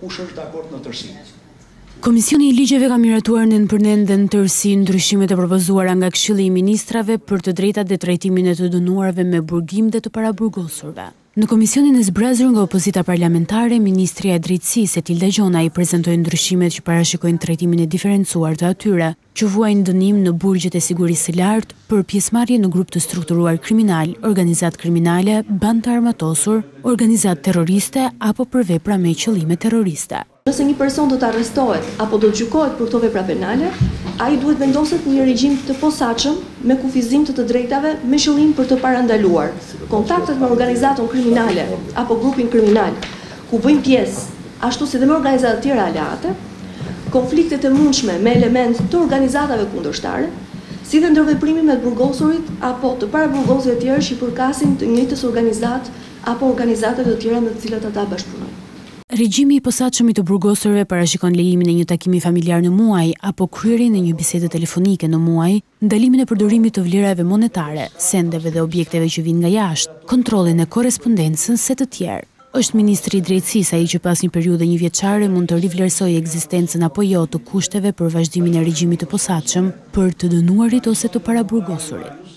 Kush është dakord në tërësi? Komisioni i Ligjeve ka miratuar nen për nen dhe në tërësi ndryshimet e propozuara nga Këshilli i Ministrave për të drejtat dhe trajtimin e të dënuarve me burgim dhe të paraburgosurve. Në komisionin e zbrazur nga opozita parlamentare, ministrja e Drejtësisë, Etilda Gjonaj, prezentoi ndryshimet që parashikojnë trajtimin e diferencuar të atyre, që vuajnë dënim në burgjet e sigurisë së lartë për pjesëmarrje në grup të strukturuar kriminal, organizatë kriminale, bandë të armatosur, organizatë terroriste apo për vepra me qëllime terroriste. Nëse një person do të arrestohet apo do të gjykohet për këto vepra penale, ai duhet të vendoset në një regjim të posaçëm me kufizim të të drejtave me qëllim për të parandaluar kontaktet me organizatën kriminale apo grupin kriminal ku bëjnë pjesë ashtu si dhe me organizata të tjera aleate, konfliktet e mundshme me elementë të organizatave kundërshtare, si dhe ndërveprimi me të burgosurit apo të paraburgosurit e tjerë që i përkasin të njëjtës organizatë apo organizatave të tjera me të cilat ata bashkëpunojnë. Regjimi i posaçëm i të burgosurve parashikon lejimin e një takimi familjar në muaj apo kryerjen e një bisede telefonike në muaj, ndalimin e përdorimit të vlerave monetare, sendeve dhe objekteve që vijnë nga jashtë, kontrollin e korrespondencës e të tjera. Është ministri i Drejtësisë ai që pas një periudhe njëvjeçare mund të rivlerësojë ekzistencën apo jo të kushteve për vazhdimin e regjimit të posaçëm për të dënuarit ose të paraburgosurit.